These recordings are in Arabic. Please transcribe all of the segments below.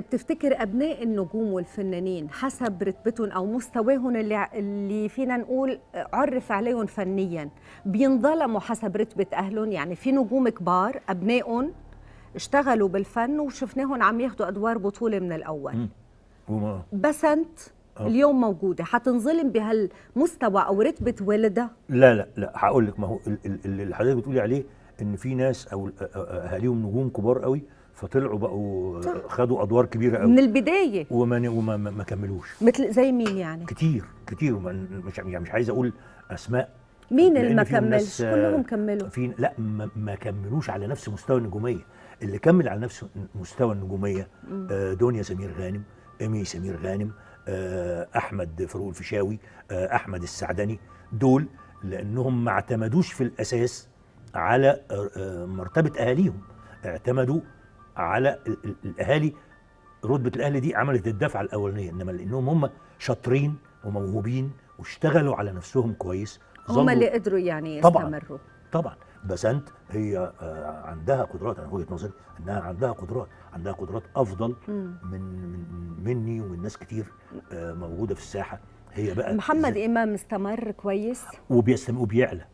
بتفتكر أبناء النجوم والفنانين حسب رتبتهم أو مستواهم اللي اللي فينا نقول عرف عليهم فنيا بينظلموا حسب رتبة أهلهم؟ يعني في نجوم كبار أبنائهم اشتغلوا بالفن وشفناهم عم ياخذوا أدوار بطولة من الأول. بسنت آه. اليوم موجودة حتنظلم بهالمستوى أو رتبة والدها؟ لا لا لا هقول لك ما هو ال- ال- ال- اللي حضرتك بتقولي عليه إن في ناس أو أهاليهم نجوم كبار قوي فطلعوا بقوا. خدوا أدوار كبيرة من قوي البداية. وما وما ما كملوش. مثل زي مين يعني؟ كتير كتير. مش يعني مش عايز أقول أسماء. مين اللي ما كملش؟ كلهم كملوا. في لا ما, ما كملوش على نفس مستوى النجومية. اللي كمل على نفس مستوى النجومية آه، دنيا سمير غانم إيمي سمير غانم آه، أحمد فاروق الفيشاوي آه، أحمد السعدني. دول لأنهم ما اعتمدوش في الأساس على مرتبة أهاليهم. اعتمدوا على ال- ال- الأهالي رتبة الاهل دي عملت الدفعة الأولانية إنما لأنهم هم شاطرين وموهوبين واشتغلوا على نفسهم كويس هم اللي قدروا يعني طبعاً. يستمروا طبعا بسنت هي آه، عندها قدرات أنا وجهة نظري إنها عندها قدرات عندها قدرات أفضل. من من مني ومن ناس كتير آه، موجودة في الساحة هي بقى محمد إمام استمر كويس وبيستم وبيعلى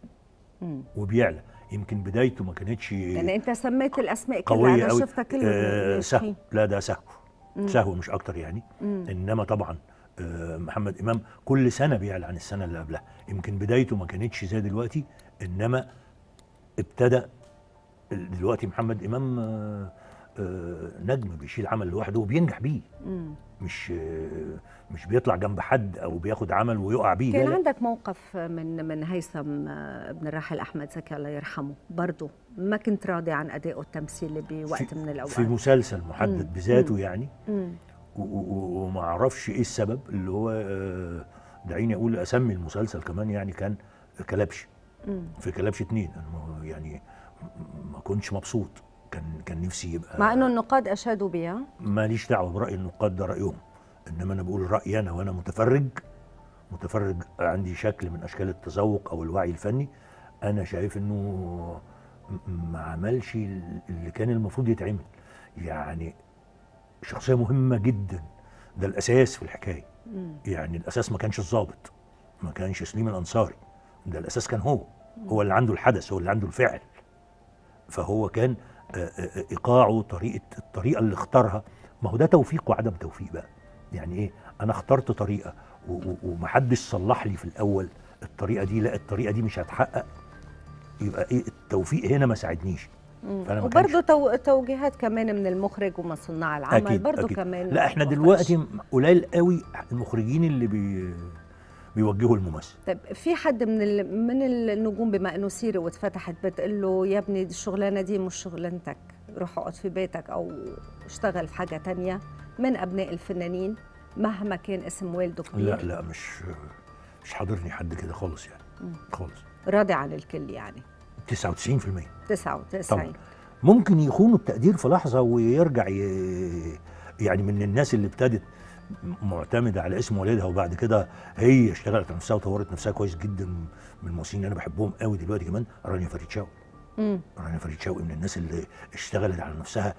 مم. وبيعلى يمكن بدايته ما كانتش يعني انت سميت الأسماء كلها أنا شفتها كلهم آه سهو. لا ده سهو مم. سهو مش أكتر يعني مم. إنما طبعا آه، محمد إمام كل سنة بيعلى عن السنة اللي قبلها يمكن بدايته ما كانتش زي دلوقتي إنما ابتدى دلوقتي محمد إمام آه، نجم بيشيل عمل لوحده وبينجح بيه. مش آه، مش بيطلع جنب حد أو بياخد عمل ويقع بيه كان. عندك موقف من من هيثم آه، ابن الراحل أحمد زكي الله يرحمه برضه ما كنت راضي عن ادائه التمثيلي بوقت من الأوقات في مسلسل محدد. بذاته مم. يعني وما أعرفش إيه السبب اللي هو آه، دعيني أقول أسمي المسلسل كمان يعني كان كلبش. في كلبش اتنين أنا يعني ما كنتش مبسوط كان كان نفسي يبقى مع إنه النقاد أشادوا بها ماليش دعوة برأي النقاد ده رأيهم. إنما أنا بقول رأيي أنا وأنا متفرج متفرج عندي شكل من أشكال التذوق أو الوعي الفني. أنا شايف إنه ما عملش اللي كان المفروض يتعمل. يعني شخصية مهمة جدا. ده الأساس في الحكاية. مم. يعني الأساس ما كانش الضابط ما كانش سليم الأنصاري. ده الأساس كان هو. هو اللي عنده الحدث هو اللي عنده الفعل. فهو كان إيقاعه طريقة الطريقة اللي اختارها. ما هو ده توفيق وعدم توفيق بقى. يعني إيه؟ أنا اخترت طريقة ومحدش صلح لي في الأول. الطريقة دي لا الطريقة دي مش هتحقق. يبقى إيه؟ التوفيق هنا ما ساعدنيش. ما وبرضه تو... توجيهات كمان من المخرج ومن صناع العمل برضه. كمان لا إحنا دلوقتي. قليل قوي المخرجين اللي بي بيوجهوا الممثل. طيب في حد من ال... من النجوم بما إنه سيره واتفتحت بتقول له يا ابني الشغلانه دي مش شغلانتك روح اقعد في بيتك أو اشتغل في حاجة تانية من أبناء الفنانين مهما كان اسم والده كبير لا لا مش مش حاضرني حد كده خالص يعني. مم. خالص. راضي عن الكل يعني. 99% 99 طبعا. ممكن يخونوا التقدير في لحظة ويرجع ي... يعني من الناس اللي ابتدت معتمدة على اسم والدها وبعد كده هي اشتغلت على نفسها وطورت نفسها كويس جدا من الممثلين اللي أنا بحبهم قوي دلوقتي كمان رانيا فريد شوقي. رانيا فريد شوقي من الناس اللي اشتغلت على نفسها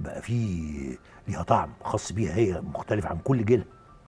بقى في ليها طعم خاص بيها هي مختلف عن كل جيلها